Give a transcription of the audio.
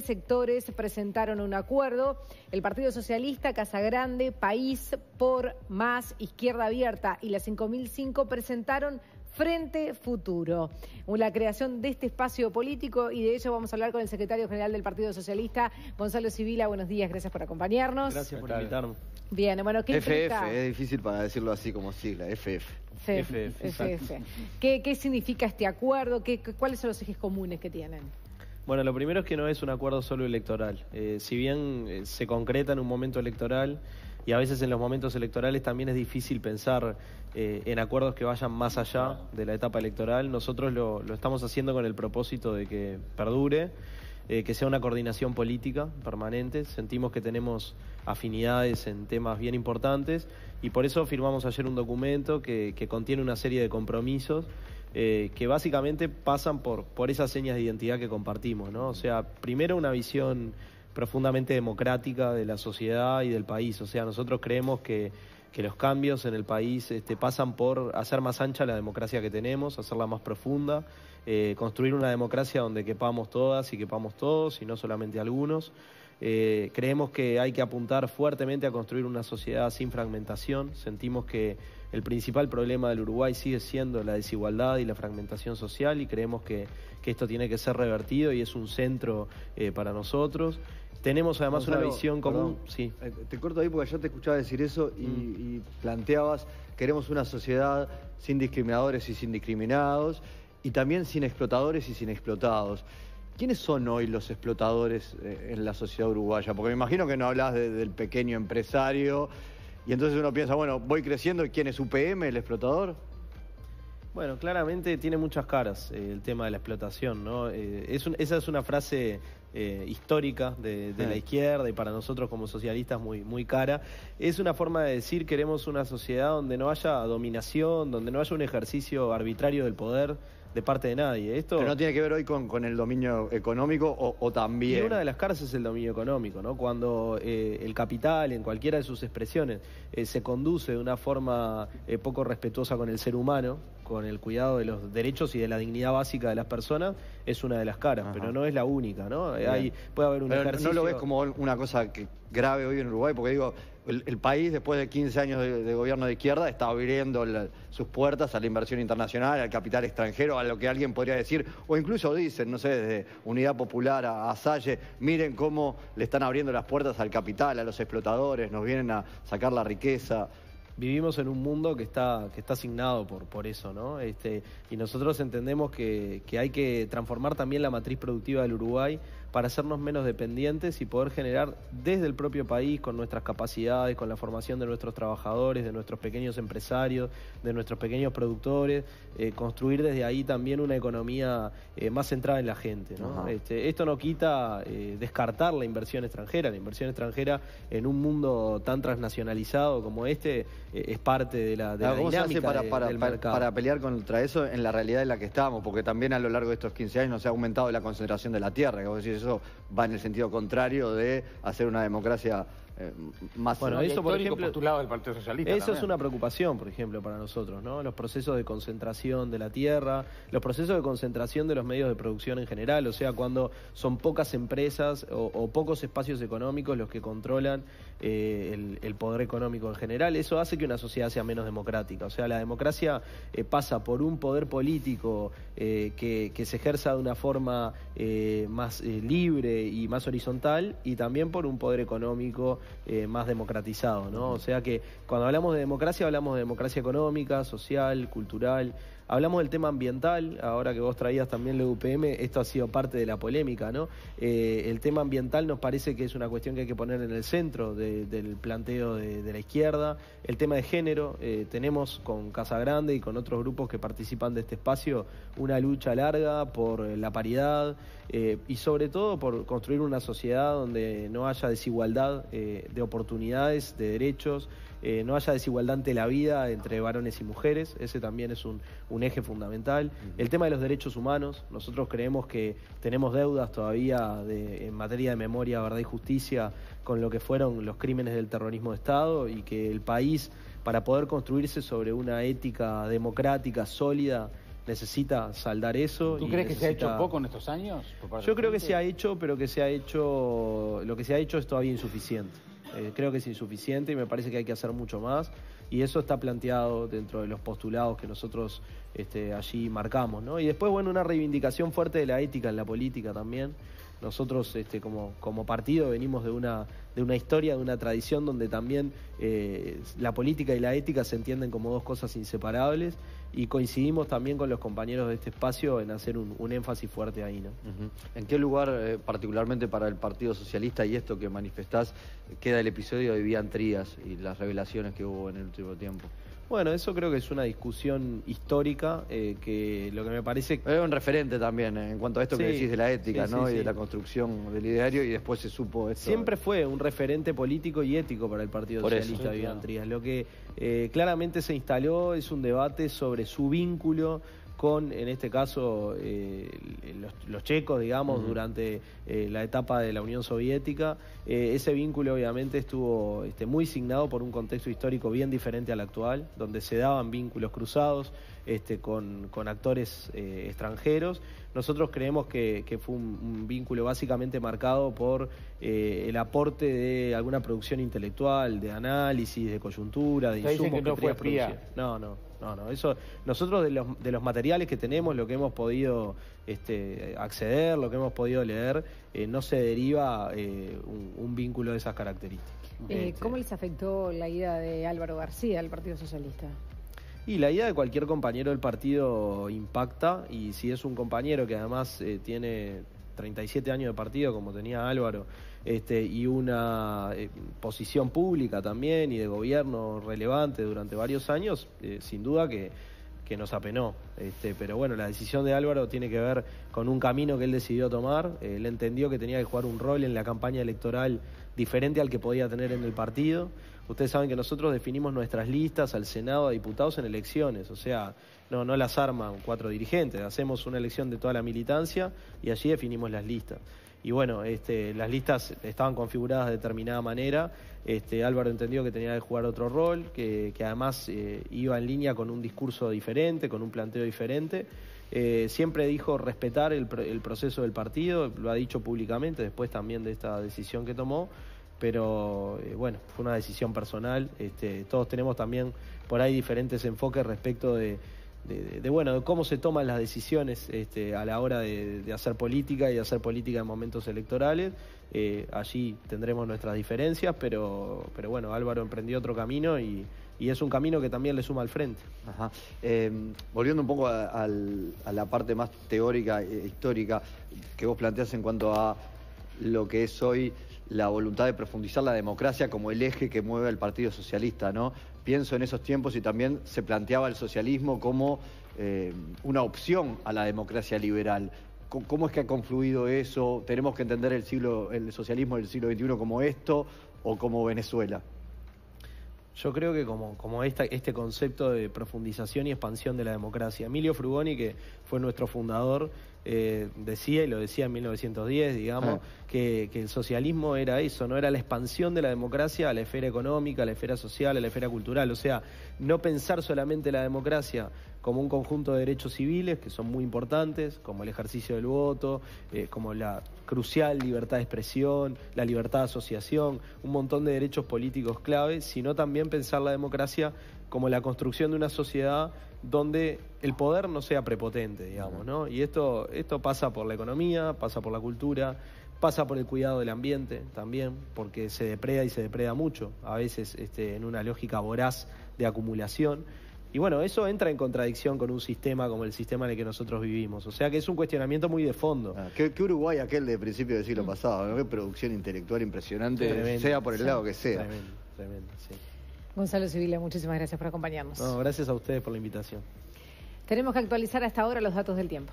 sectores presentaron un acuerdo. El Partido Socialista, Casa Grande, País por Más, Izquierda Abierta y la 5005 presentaron Frente Futuro, la creación de este espacio político y de ello vamos a hablar con el secretario general del Partido Socialista, Gonzalo Civila. Buenos días, gracias por acompañarnos. Gracias por invitarnos. Bien, bueno, ¿qué FF, es difícil para decirlo así como sigla, FF. FF, ¿Qué, significa este acuerdo? ¿Qué, ¿Cuáles son los ejes comunes que tienen? Bueno, lo primero es que no es un acuerdo solo electoral. Eh, si bien eh, se concreta en un momento electoral y a veces en los momentos electorales también es difícil pensar eh, en acuerdos que vayan más allá de la etapa electoral, nosotros lo, estamos haciendo con el propósito de que perdure, que sea una coordinación política permanente. Sentimos que tenemos afinidades en temas bien importantes y por eso firmamos ayer un documento que contiene una serie de compromisos eh, que básicamente pasan por, por esas señas de identidad que compartimos, ¿no? O sea, primero una visión profundamente democrática de la sociedad y del país. O sea, nosotros creemos que, que los cambios en el país este, pasan por hacer más ancha la democracia que tenemos, hacerla más profunda, eh, construir una democracia donde quepamos todas y quepamos todos y no solamente algunos. Eh, creemos que hay que apuntar fuertemente a construir una sociedad sin fragmentación. Sentimos que el principal problema del Uruguay sigue siendo la desigualdad y la fragmentación social y creemos que, esto tiene que ser revertido y es un centro eh, para nosotros. Tenemos además una visión común. sí. Eh, te corto ahí porque ya te escuchaba decir eso y, mm. y planteabas, queremos una sociedad sin discriminadores y sin discriminados y también sin explotadores y sin explotados. ¿Quiénes son hoy los explotadores eh, en la sociedad uruguaya? Porque me imagino que no hablas del pequeño empresario y entonces uno piensa, bueno, voy creciendo, ¿quién es UPM, el explotador? Bueno, claramente tiene muchas caras eh, el tema de la explotación, ¿no? Eh, esa es una frase histórica de, la izquierda y para nosotros como socialistas muy, muy cara. Es una forma de decir queremos una sociedad donde no haya dominación, donde no haya un ejercicio arbitrario del poder de parte de nadie. Esto, Pero no tiene que ver hoy con, con el dominio económico o, también. Y una de las caras es el dominio económico, ¿no? Cuando eh, el capital, en cualquiera de sus expresiones, eh, se conduce de una forma eh, poco respetuosa con el ser humano, con el cuidado de los derechos y de la dignidad básica de las personas, es una de las caras, pero no es la única, ¿no? Hay, puede haber un pero ¿No lo ves como una cosa que, grave hoy en Uruguay? Porque digo, el, país, después de 15 años de, gobierno de izquierda, está abriendo sus puertas a la inversión internacional, al capital extranjero, a lo que alguien podría decir, o incluso dicen, no sé, desde Unidad Popular a, a Salle, miren cómo le están abriendo las puertas al capital, a los explotadores, nos vienen a sacar la riqueza vivimos en un mundo que está, que está asignado por, por eso, ¿no? Este, y nosotros entendemos que, que hay que transformar también la matriz productiva del Uruguay para hacernos menos dependientes y poder generar desde el propio país, con nuestras capacidades, con la formación de nuestros trabajadores, de nuestros pequeños empresarios, de nuestros pequeños productores, eh, construir desde ahí también una economía eh, más centrada en la gente. Este, esto no quita eh, descartar la inversión extranjera. La inversión extranjera en un mundo tan transnacionalizado como este es parte de la, de dinámica para, para, del mercado. para pelear contra eso en la realidad en la que estamos? Porque también a lo largo de estos 15 años se ha aumentado la concentración de la tierra. Como decís, eso va en el sentido contrario de hacer una democracia eh, más bueno, eso por ejemplo, postulado del Partido Socialista. Eso es una preocupación, por ejemplo, para nosotros, ¿no? Los procesos de concentración de la tierra, los procesos de concentración de los medios de producción en general, o sea, cuando son pocas empresas o, pocos espacios económicos los que controlan eh, el, poder económico en general, eso hace que una sociedad sea menos democrática. O sea, la democracia eh, pasa por un poder político que, que, se ejerza de una forma más libre y más horizontal y también por un poder económico eh, más democratizado, ¿no? O sea que cuando hablamos de democracia hablamos de democracia económica, social, cultural, Hablamos del tema ambiental, ahora que vos traías también la UPM, esto ha sido parte de la polémica, ¿no? Eh, el tema ambiental nos parece que es una cuestión que hay que poner en el centro del planteo de, la izquierda. El tema de género, eh, tenemos con Casa Grande y con otros grupos que participan de este espacio una lucha larga por la paridad eh, y sobre todo por construir una sociedad donde no haya desigualdad de oportunidades, de derechos. Eh, no haya desigualdad ante la vida entre varones y mujeres, ese también es un, eje fundamental. El tema de los derechos humanos, nosotros creemos que tenemos deudas todavía en materia de memoria, verdad y justicia con lo que fueron los crímenes del terrorismo de Estado y que el país, para poder construirse sobre una ética democrática sólida, necesita saldar eso. ¿Tú crees que se ha hecho poco en estos años? Yo creo que se ha hecho, pero que se ha hecho, lo que se ha hecho es todavía insuficiente. Eh, creo que es insuficiente y me parece que hay que hacer mucho más. Y eso está planteado dentro de los postulados que nosotros este, allí marcamos. ¿no? Y después, bueno, una reivindicación fuerte de la ética en la política también. Nosotros este, como, como partido venimos de una, de una historia, de una tradición donde también eh, la política y la ética se entienden como dos cosas inseparables y coincidimos también con los compañeros de este espacio en hacer un, énfasis fuerte ahí. ¿no? ¿En qué lugar, eh, particularmente para el Partido Socialista y esto que manifestás, queda el episodio de Vivian Trías y las revelaciones que hubo en el último tiempo? Bueno, eso creo que es una discusión histórica eh, que lo que me parece... Es un referente también eh, en cuanto a esto que decís de la ética ¿no? y de la construcción del ideario y después se supo esto. Siempre fue un referente político y ético para el Partido Socialista, Vivian Trías. Lo que eh, claramente se instaló es un debate sobre su vínculo con, en este caso, eh, los, checos, digamos, durante eh, la etapa de la Unión Soviética. Eh, ese vínculo, obviamente, estuvo este, muy signado por un contexto histórico bien diferente al actual, donde se daban vínculos cruzados este, con, actores extranjeros. Nosotros creemos que, fue un, vínculo básicamente marcado por el aporte de alguna producción intelectual, de análisis, de coyuntura, de insumos que, no fue fría. No, no. No, no, eso nosotros de los, de los materiales que tenemos, lo que hemos podido este, acceder, lo que hemos podido leer, eh, no se deriva eh, un, vínculo de esas características. Eh, este, ¿Cómo les afectó la ida de Álvaro García al Partido Socialista? Y la ida de cualquier compañero del partido impacta y si es un compañero que además tiene 37 años de partido como tenía Álvaro este, y una eh, posición pública también y de gobierno relevante durante varios años, eh, sin duda que, que nos apenó. Este, pero bueno, la decisión de Álvaro tiene que ver con un camino que él decidió tomar. Él entendió que tenía que jugar un rol en la campaña electoral diferente al que podía tener en el partido. Ustedes saben que nosotros definimos nuestras listas al Senado, a diputados en elecciones, o sea, no, no las arman cuatro dirigentes, hacemos una elección de toda la militancia y allí definimos las listas y bueno, este, las listas estaban configuradas de determinada manera. Este, Álvaro entendió que tenía que jugar otro rol, que, además eh, iba en línea con un discurso diferente, con un planteo diferente. Eh, siempre dijo respetar el, proceso del partido, lo ha dicho públicamente después también de esta decisión que tomó, pero eh, bueno, fue una decisión personal. Este, todos tenemos también por ahí diferentes enfoques respecto de bueno, de cómo se toman las decisiones este, a la hora de, hacer política y de hacer política en momentos electorales. Eh, allí tendremos nuestras diferencias, pero, pero bueno, Álvaro emprendió otro camino y, es un camino que también le suma al frente. Em, volviendo un poco a, la parte más teórica e histórica que vos planteás en cuanto a lo que es hoy la voluntad de profundizar la democracia como el eje que mueve al Partido Socialista, ¿no? Pienso en esos tiempos y también se planteaba el socialismo como eh, una opción a la democracia liberal. ¿Cómo es que ha confluido eso? ¿Tenemos que entender el, el socialismo del siglo XXI como esto o como Venezuela? Yo creo que como, como este concepto de profundización y expansión de la democracia. Emilio Frugoni, que fue nuestro fundador, eh, decía, y lo decía en 1910, digamos, ah. que, el socialismo era eso, no era la expansión de la democracia a la esfera económica, a la esfera social, a la esfera cultural. O sea, no pensar solamente la democracia como un conjunto de derechos civiles que son muy importantes, como el ejercicio del voto, eh, como la crucial libertad de expresión, la libertad de asociación, un montón de derechos políticos clave, sino también pensar la democracia como la construcción de una sociedad donde el poder no sea prepotente, digamos, ¿no? Y esto, esto pasa por la economía, pasa por la cultura, pasa por el cuidado del ambiente también, porque se depreda y se depreda mucho, a veces este, en una lógica voraz de acumulación. Y bueno, eso entra en contradicción con un sistema como el sistema en el que nosotros vivimos. O sea que es un cuestionamiento muy de fondo. Ah, ¿qué, Uruguay aquel de principio del siglo mm. pasado? ¿no? Qué producción intelectual impresionante, sea por el lado que sea. Tremendo, tremendo, sí. Gonzalo Civila, muchísimas gracias por acompañarnos. No, gracias a ustedes por la invitación. Tenemos que actualizar hasta ahora los datos del tiempo.